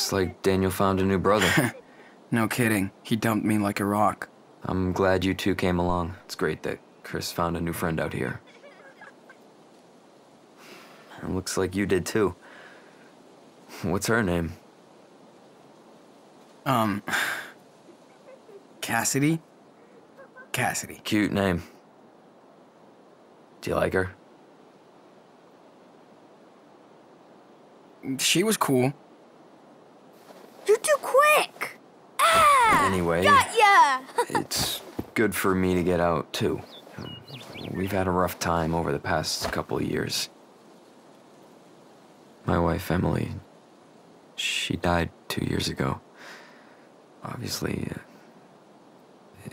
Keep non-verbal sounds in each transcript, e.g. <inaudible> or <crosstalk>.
Looks like Daniel found a new brother. <laughs> No kidding. He dumped me like a rock. I'm glad you two came along. It's great that Chris found a new friend out here. It looks like you did too. What's her name? Um. Cassidy? Cassidy. Cute name. Do you like her? She was cool. You're too quick! Ah! Anyway, Got ya! <laughs> it's good for me to get out too. We've had a rough time over the past couple of years. My wife, Emily, she died two years ago. Obviously, uh,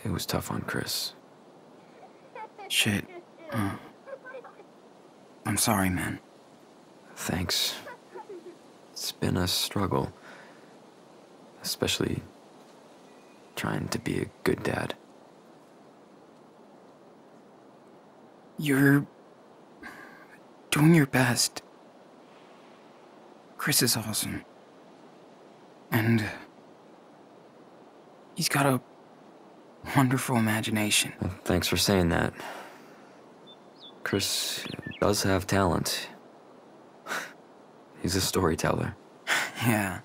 it was tough on Chris. Shit. Uh, I'm sorry, man. Thanks. It's been a struggle. Especially trying to be a good dad. You're doing your best. Chris is awesome. And he's got a wonderful imagination. Well, thanks for saying that. Chris does have talent. <laughs> He's a storyteller. <laughs> Yeah.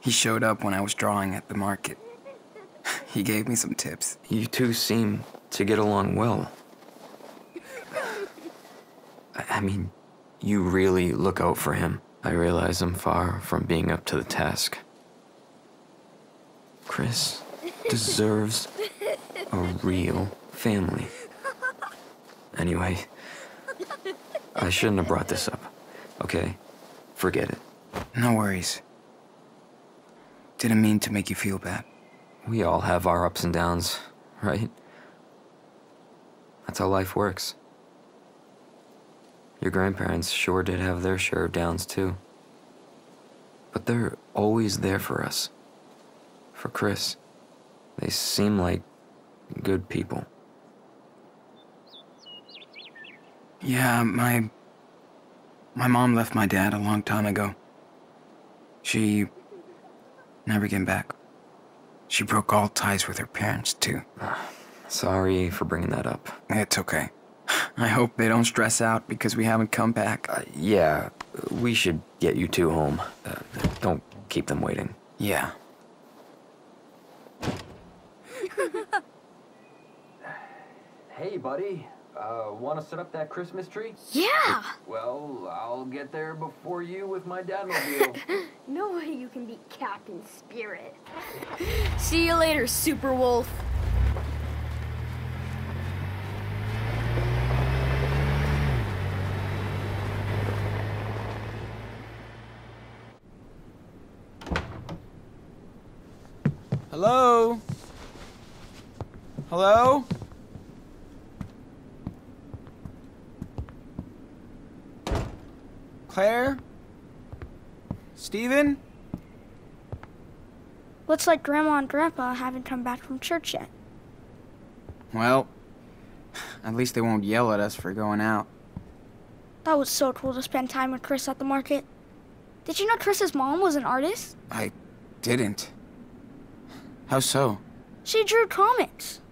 He showed up when I was drawing at the market. <laughs> He gave me some tips. You two seem to get along well. I- mean, you really look out for him. I realize I'm far from being up to the task. Chris deserves a real family. Anyway, I shouldn't have brought this up. Okay? Forget it. No worries. Didn't mean to make you feel bad. We all have our ups and downs, right? That's how life works. Your grandparents sure did have their share of downs, too. But they're always there for us. For Chris. They seem like good people. Yeah, my. My mom left my dad a long time ago. She. Never came back. She broke all ties with her parents, too. Sorry for bringing that up. It's okay. I hope they don't stress out because we haven't come back. Uh, yeah, we should get you two home. Uh, don't keep them waiting. Yeah. <laughs> Hey, buddy. Uh, want to set up that Christmas tree? Yeah! Well, I'll get there before you with my dadmobile. <laughs> No way you can beat Captain Spirit. See you later, Super Wolf. Hello? Hello? Claire? Stephen? Looks like Grandma and Grandpa haven't come back from church yet. Well, at least they won't yell at us for going out. That was so cool to spend time with Chris at the market. Did you know Chris's mom was an artist? I didn't. How so? She drew comics.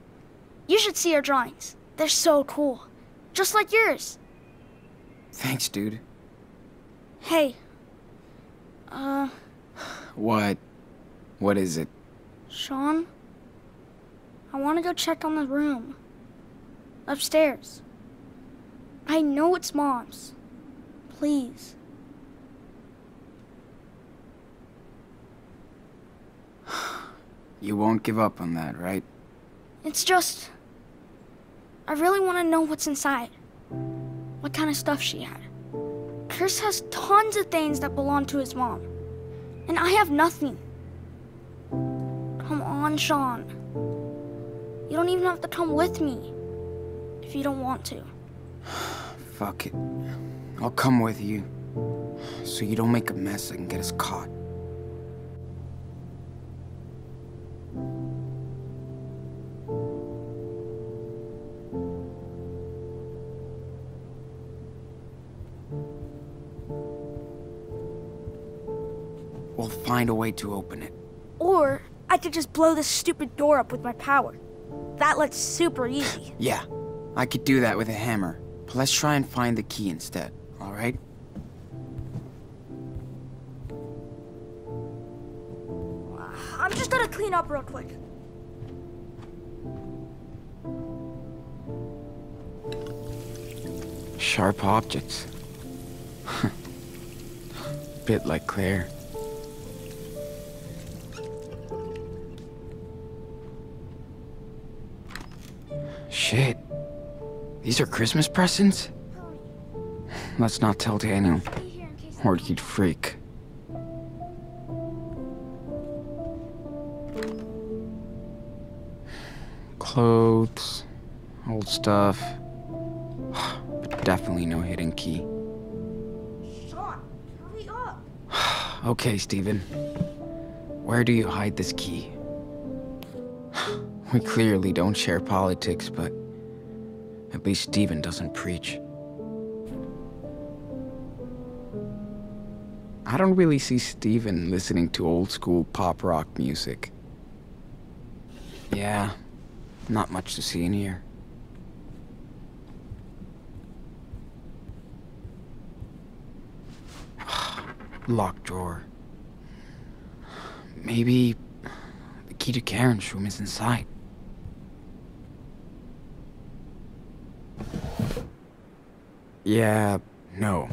You should see her drawings. They're so cool. Just like yours. Thanks, dude. Hey. Uh, What? What is it? Sean? I want to go check on the room. Upstairs. I know it's Mom's. Please. You won't give up on that, right? It's just. I really want to know what's inside. What kind of stuff she had. Chris has tons of things that belong to his mom. And I have nothing. Come on, Sean. You don't even have to come with me. If you don't want to. <sighs> Fuck it. I'll come with you. So you don't make a mess and get us caught. Find a way to open it. Or I could just blow this stupid door up with my power. That looks super <sighs> easy. Yeah, I could do that with a hammer. But let's try and find the key instead, alright? Uh, I'm just gonna clean up real quick. Sharp objects. <laughs> Bit like Claire. Shit. These are Christmas presents? Let's not tell Daniel, Be here in case or he'd freak. Clothes, old stuff, but definitely no hidden key. Sean, hurry up. <sighs> Okay, Stephen. Where do you hide this key? <sighs> We clearly don't share politics, but least Stephen doesn't preach. I don't really see Stephen listening to old school pop rock music. Yeah, not much to see in here. <sighs> Locked drawer. Maybe the key to Karen's room is inside. Yeah, no.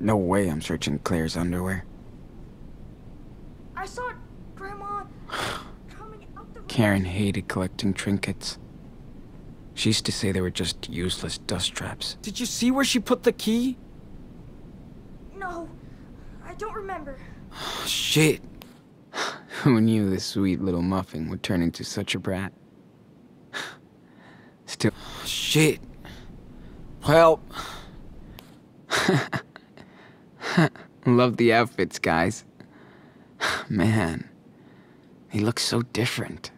No way I'm searching Claire's underwear. I saw Grandma coming out the room. Karen hated collecting trinkets. She used to say they were just useless dust traps. Did you see where she put the key? No, I don't remember. Shit. Who knew this sweet little muffin would turn into such a brat? Still. Shit. Well. <laughs> Love the outfits, guys. <sighs> Man. he looks so different.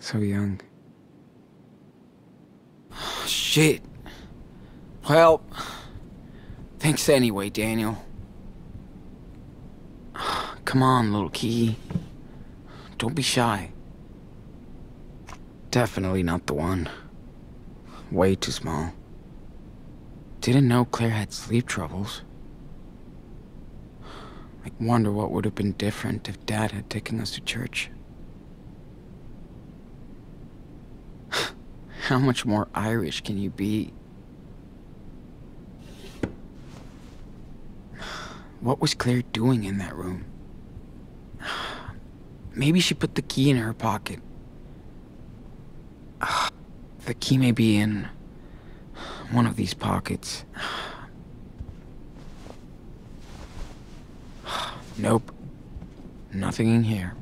So young. Shit. Well. Thanks anyway, Daniel. <sighs> Come on, little key. Don't be shy. Definitely not the one. Way too small. Didn't know Claire had sleep troubles. I wonder what would have been different if Dad had taken us to church. <laughs> How much more Irish can you be? What was Claire doing in that room? <sighs> Maybe she put the key in her pocket. The key may be in one of these pockets. <sighs> Nope. Nothing in here.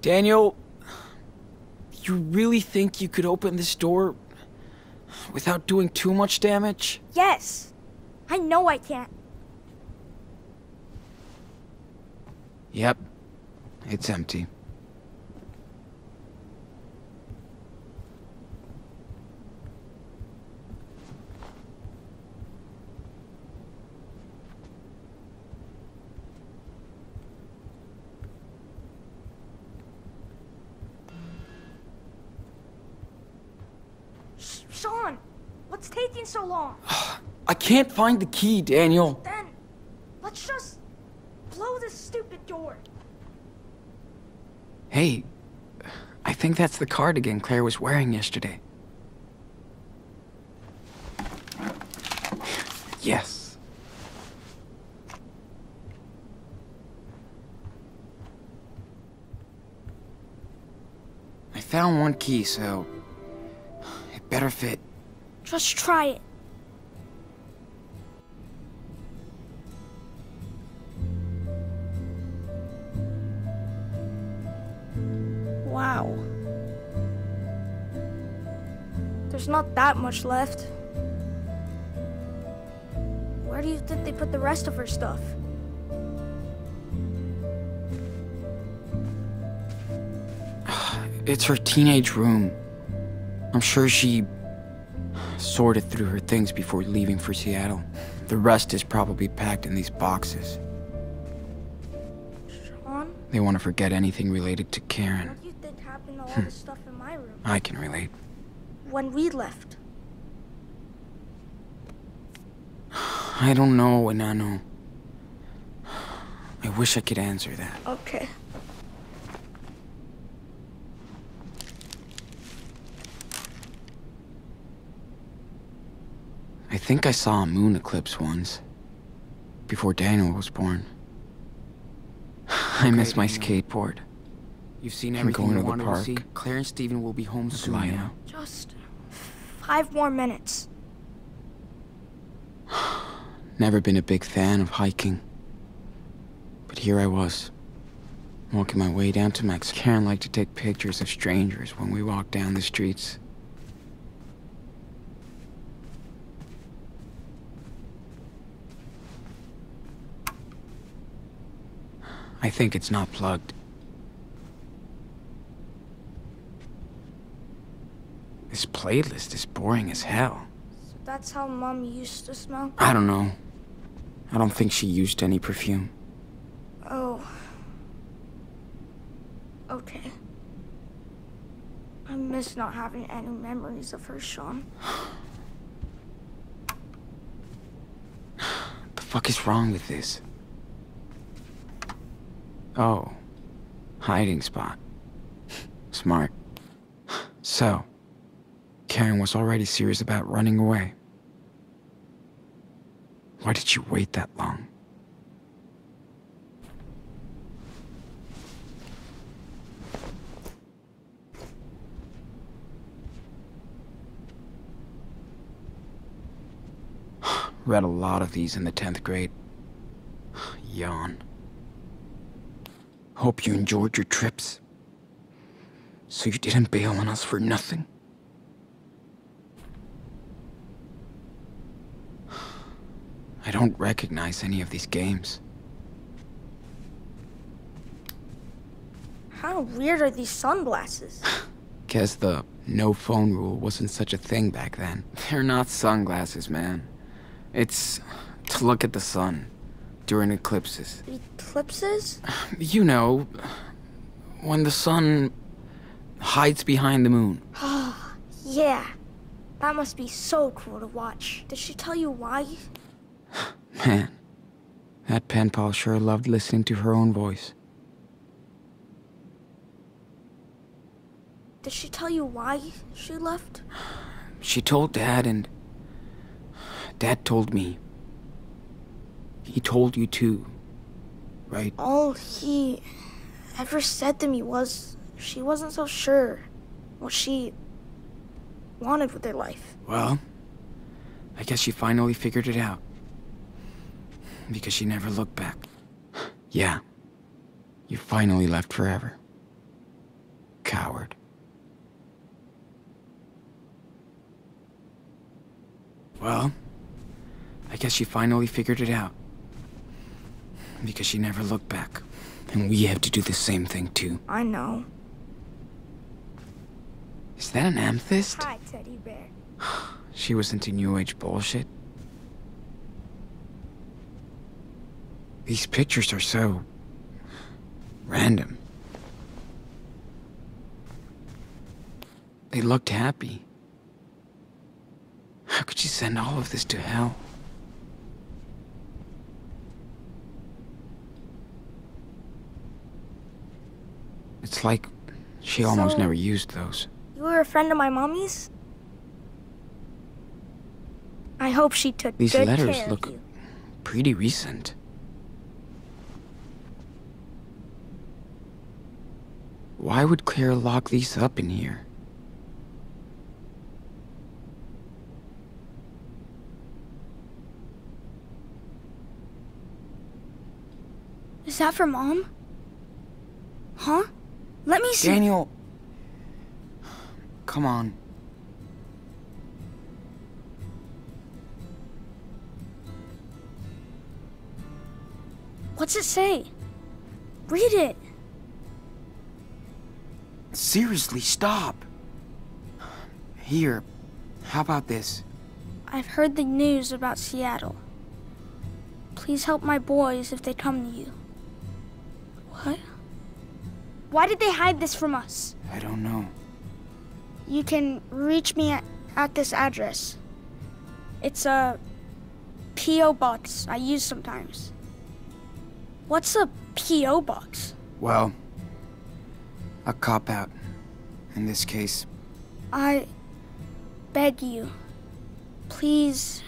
Daniel, you really think you could open this door without doing too much damage? Yes, I know I can't. Yep. It's empty. Sean, what's taking so long? <sighs> I can't find the key, Daniel. Then, let's just blow this stupid door. Hey, I think that's the cardigan Claire was wearing yesterday. Yes. I found one key, so it better fit. Just try it. There's not that much left. Where do you think they put the rest of her stuff? It's her teenage room. I'm sure she sorted through her things before leaving for Seattle. The rest is probably packed in these boxes. Sean, They want to forget anything related to Karen. what do you think happened to all the stuff in my room I can relate. When we left? I don't know, Enano. I wish I could answer that. Okay. I think I saw a moon eclipse once. Before Daniel was born. I miss my skateboard. You've seen I'm going you to the park. to see. Claire and Steven will be home With soon Lila. now. Just five more minutes. <gasps> Never been a big fan of hiking. But here I was, walking my way down to Mexico. Karen liked to take pictures of strangers when we walked down the streets. I think it's not plugged. This playlist is boring as hell. So that's how Mom used to smell? I don't know. I don't think she used any perfume. Oh. Okay. I miss not having any memories of her, Sean. The fuck is wrong with this? Oh. Hiding spot. Smart. So, Karen was already serious about running away. Why did you wait that long? <sighs> Read a lot of these in the 10th grade. <sighs> Yawn. Hope you enjoyed your trips. So you didn't bail on us for nothing. Don't recognize any of these games. How weird are these sunglasses? <sighs> Guess the no phone rule wasn't such a thing back then. <laughs> They're not sunglasses, man. It's to look at the sun during eclipses. Eclipses? <sighs> You know, when the sun hides behind the moon. Oh, <sighs> Yeah. That must be so cool to watch. Did she tell you why? <sighs> Man, that pen pal sure loved listening to her own voice. Did she tell you why she left? <sighs> She told Dad, and Dad told me. He told you too, right? All he ever said to me was she wasn't so sure what she wanted with her life. Well, I guess she finally figured it out. Because she never looked back. Yeah, you finally left forever. Coward. Well, I guess she finally figured it out. Because she never looked back. And we have to do the same thing too. I know. Is that an amethyst? Hi, teddy bear. She was into New Age bullshit. These pictures are so. random. They looked happy. How could she send all of this to hell? It's like she almost So- never used those. You were a friend of my mommy's? I hope she took These good letters care look of you. pretty recent. Why would Claire lock these up in here? Is that for mom? Huh? Let me see. Daniel! Come on. What's it say? Read it. Seriously, stop! Here, how about this? I've heard the news about Seattle. Please help my boys if they come to you. What? Why did they hide this from us? I don't know. You can reach me at, at this address. It's a P.O. box I use sometimes. What's a P.O. box? Well, a cop out. In this case, I beg you, please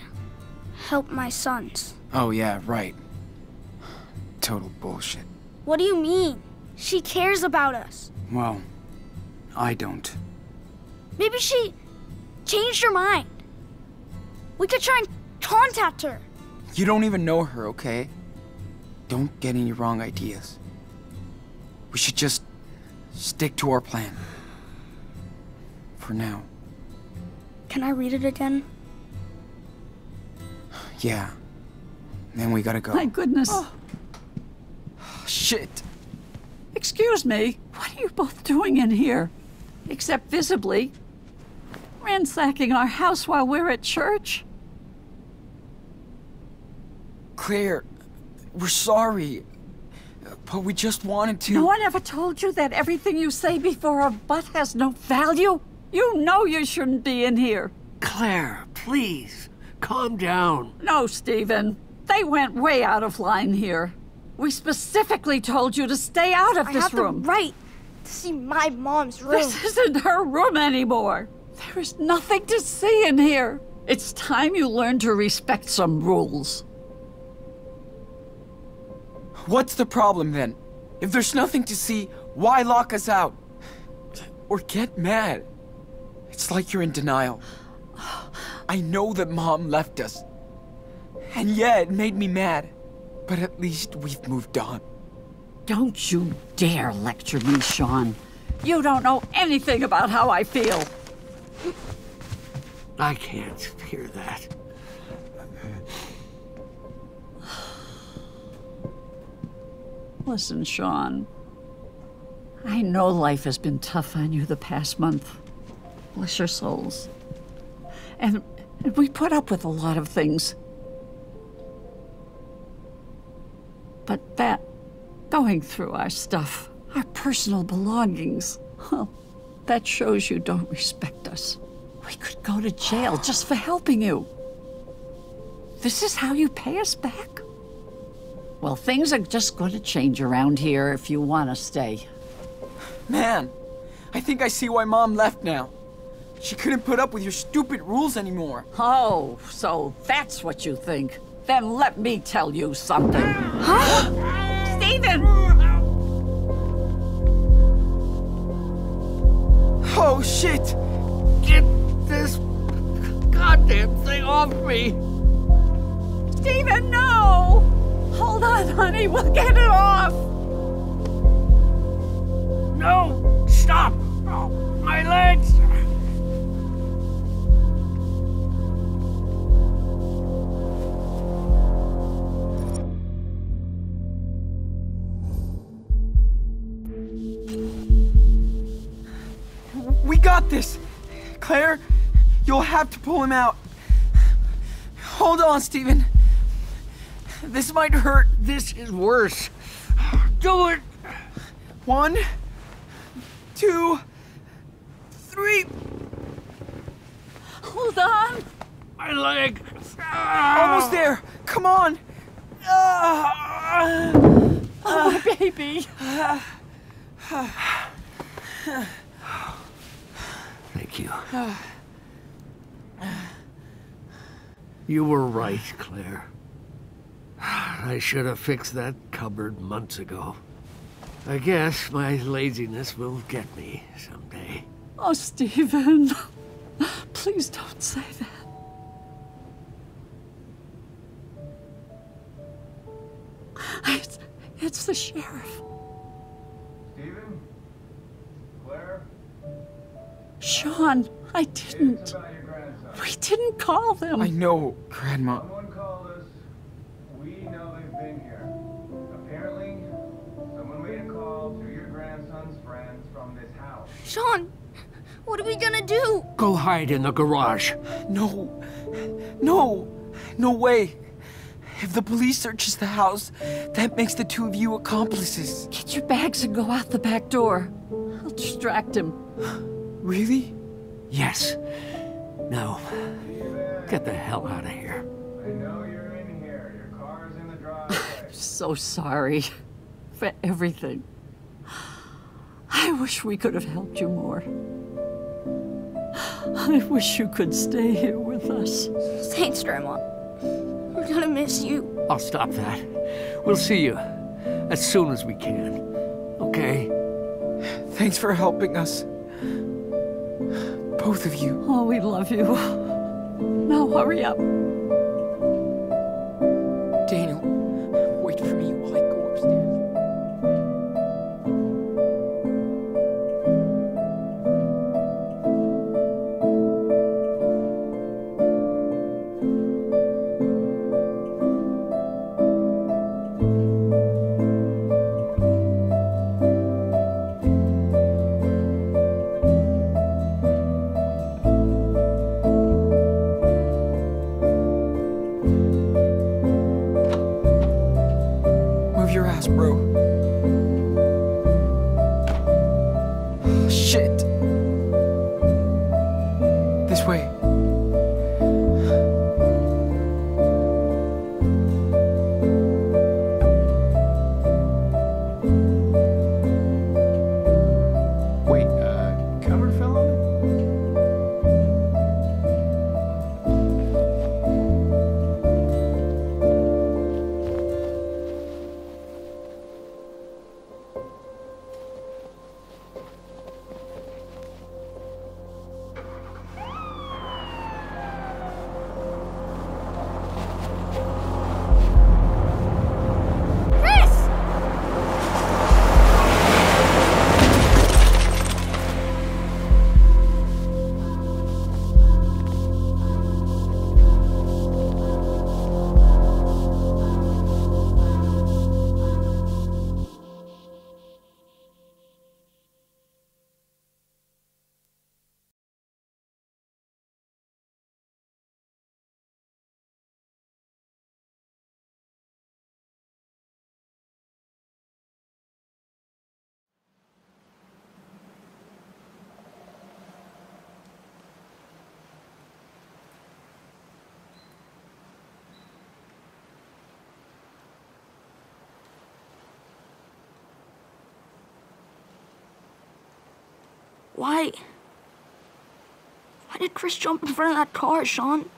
help my sons. oh yeah, right. Total bullshit. What do you mean? She cares about us. Well, I don't. Maybe she changed her mind. We could try and contact her. You don't even know her, okay? Don't get any wrong ideas. We should just stick to our plan. For now. Can I read it again? Yeah. Then we gotta go. My goodness. Oh. Shit! Excuse me. What are you both doing in here? Except visibly. Ransacking our house while we're at church? Claire, we're sorry. But we just wanted to. No one ever told you that everything you say before a butt has no value? You know you shouldn't be in here. Claire, please, calm down. No, Stephen. They went way out of line here. We specifically told you to stay out of I this have room. the right to see my mom's room. This isn't her room anymore. There is nothing to see in here. It's time you learn to respect some rules. What's the problem then? If there's nothing to see, why lock us out? Or get mad? It's like you're in denial. I know that mom left us. And yeah, it made me mad. But at least we've moved on. Don't you dare lecture me, Sean. You don't know anything about how I feel. I can't hear that. Listen, Sean. I know life has been tough on you the past month. Bless your souls. And, and we put up with a lot of things. But that, going through our stuff, our personal belongings, well, that shows you don't respect us. We could go to jail just for helping you. This is how you pay us back? Well, things are just going to change around here if you want to stay. Man, I think I see why mom left now. She couldn't put up with your stupid rules anymore. Oh, so that's what you think. Then let me tell you something. Stephen! Oh shit! Get this goddamn thing off me! Stephen, no! Hold on, honey, we'll get it off! No! Stop! Oh, my legs! We got this! Claire, you'll have to pull him out. Hold on, Stephen. This might hurt. This is worse. Do it! One, two, three. Hold on! My leg! Almost there. Come on. Oh, my baby! Thank you. You were right, Claire. I should have fixed that cupboard months ago. I guess my laziness will get me someday. Oh, Stephen. <laughs> Please don't say that. It's, it's the sheriff. Stephen? Claire? Sean, I didn't. about your grandson. We didn't call them. I know, Grandma. Sean, what are we gonna do? Go hide in the garage. No, No! No way! If the police searches the house, that makes the two of you accomplices. Get your bags and go out the back door. I'll distract him. <gasps> Really? Yes. No. get the hell out of here. I know you're in here. Your car's in the <sighs> driveway. I'm so sorry for everything. I wish we could have helped you more. I wish you could stay here with us. Thanks, Grandma. We're gonna miss you. I'll stop that. We'll see you as soon as we can. Okay? Thanks for helping us. Both of you. Oh, we love you. Now hurry up. Why? Why did Chris jump in front of that car, Sean?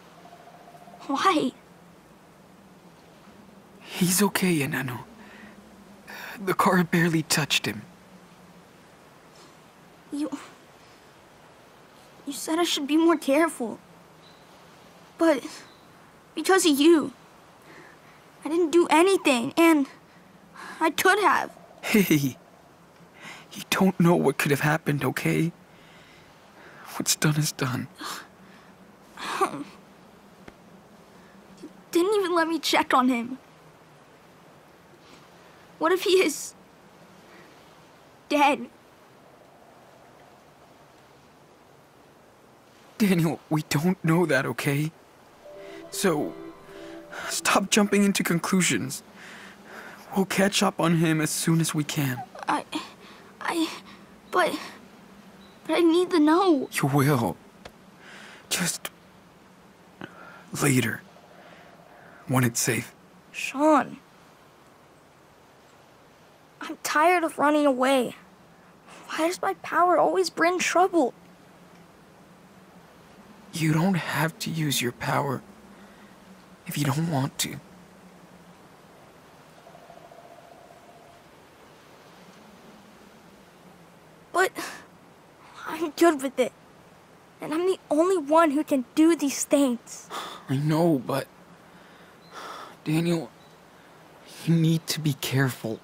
Why? He's okay, Enano. The car barely touched him. You. You said I should be more careful. But. Because of you. I didn't do anything, and. I could have. Hey, you don't know what could have happened, okay? What's done is done. <sighs> Didn't even let me check on him. What if he is. dead? Daniel, we don't know that, okay? So, stop jumping into conclusions. We'll catch up on him as soon as we can. But. But I need to know. You will. Just. later. When it's safe. Sean. I'm tired of running away. Why does my power always bring trouble? You don't have to use your power if you don't want to. But I'm good with it. And I'm the only one who can do these things. I know, but. Daniel, you need to be careful.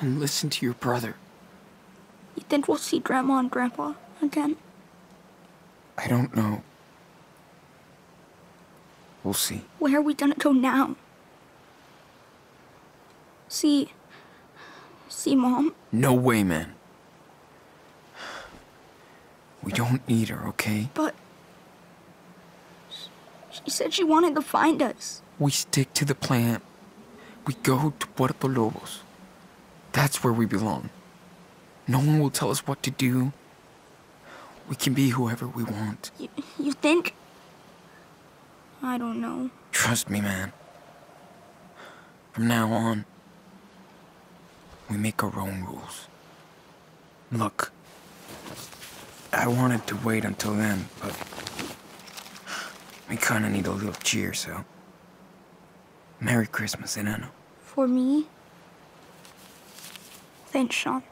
And listen to your brother. You think we'll see Grandma and Grandpa again? I don't know. We'll see. Where are we gonna go now? See. See Mom? No way, man. We don't need her, okay? But. She said she wanted to find us. We stick to the plan. We go to Puerto Lobos. That's where we belong. No one will tell us what to do. We can be whoever we want. You, you think? I don't know. Trust me, man. From now on, we make our own rules. Look, I wanted to wait until then, but we kinda need a little cheer, so. Merry Christmas, Enano. For me? Thanks, Sean.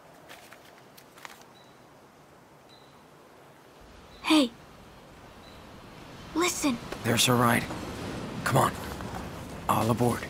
Hey. Listen. There's a ride. Come on. All aboard.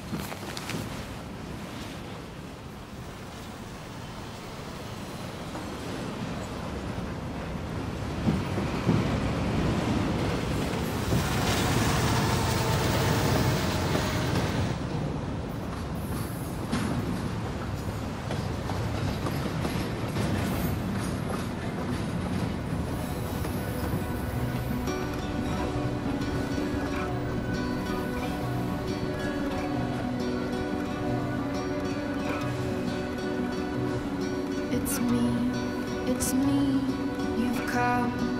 me, it's me, you've come.